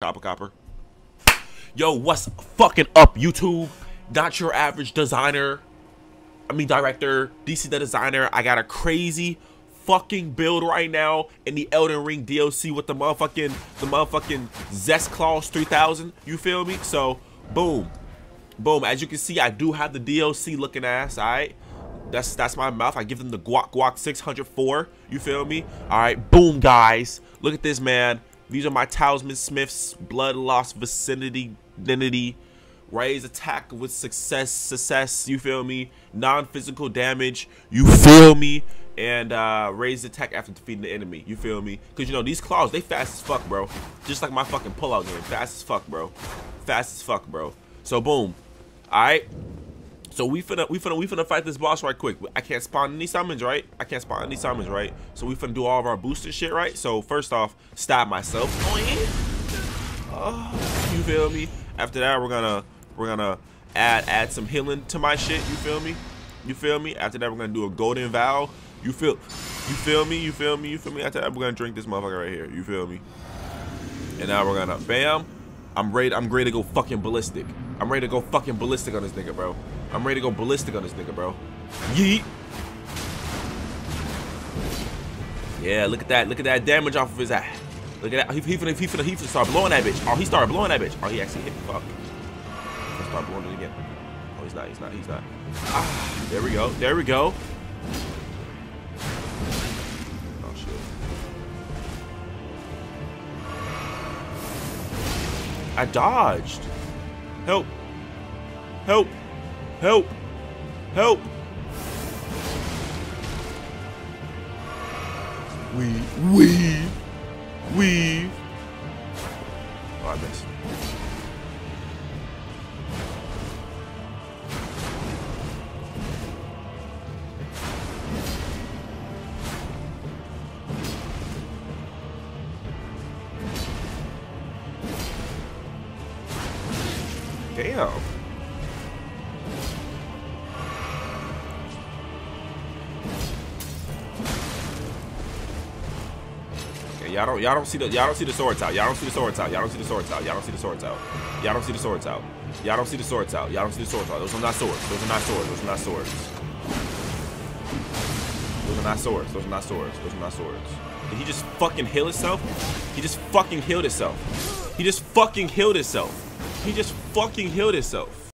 Copper, copper. Yo, what's fucking up, YouTube? Not your average designer. I mean, director. DC the designer. I got a crazy fucking build right now in the Elden Ring DLC with the motherfucking the motherfucking Beast Claws 3000. You feel me? So, boom, boom. As you can see, I do have the DLC looking ass. All right. That's that's my mouth. I give them the guac guac 604. You feel me? All right. Boom, guys. Look at this, man. These are my Talisman Smith's Blood Loss Vicinity Identity. Raise attack with success, success, you feel me? Non-physical damage, you feel me? And uh, raise attack after defeating the enemy, you feel me? Because, you know, these claws, they fast as fuck, bro. Just like my fucking pullout game, fast as fuck, bro. Fast as fuck, bro. So, boom. Alright? So we finna we finna we finna fight this boss right quick. I can't spawn any summons, right? I can't spawn any summons, right? So we finna do all of our booster shit, right? So first off, stab myself. Oh, oh, you feel me? After that, we're gonna we're gonna add add some healing to my shit. You feel me? You feel me? After that, we're gonna do a golden vow. You feel you feel me? You feel me? You feel me? After that, we're gonna drink this motherfucker right here. You feel me? And now we're gonna bam. I'm ready. I'm ready to go fucking ballistic. I'm ready to go fucking ballistic on this nigga, bro. I'm ready to go ballistic on this nigga, bro. Yeet. Yeah, look at that. Look at that damage off of his ass. Look at that. He, he, finna, he, finna, he start blowing that bitch. Oh, he started blowing that bitch. Oh, he actually hit me. Fuck. He's start blowing it again. Oh, he's not. He's not. He's not. Ah, there we go. There we go. Oh, shit. I dodged. Help. Help. Help! Help! We, we, we. Oh, I missed. Damn. Y'all don't y'all don't see the y'all don't see the swords out. Y'all don't see the swords out. Y'all don't see the swords out. Y'all don't see the swords out. Y'all don't see the swords out. Y'all don't see the swords out. Y'all don't see the swords out. Those are not swords. Those are not swords. Those are not swords. Those are not swords. Those are not swords. Those are not swords. Did he just fucking heal himself? He just fucking healed himself. He just fucking healed himself. He just fucking healed himself.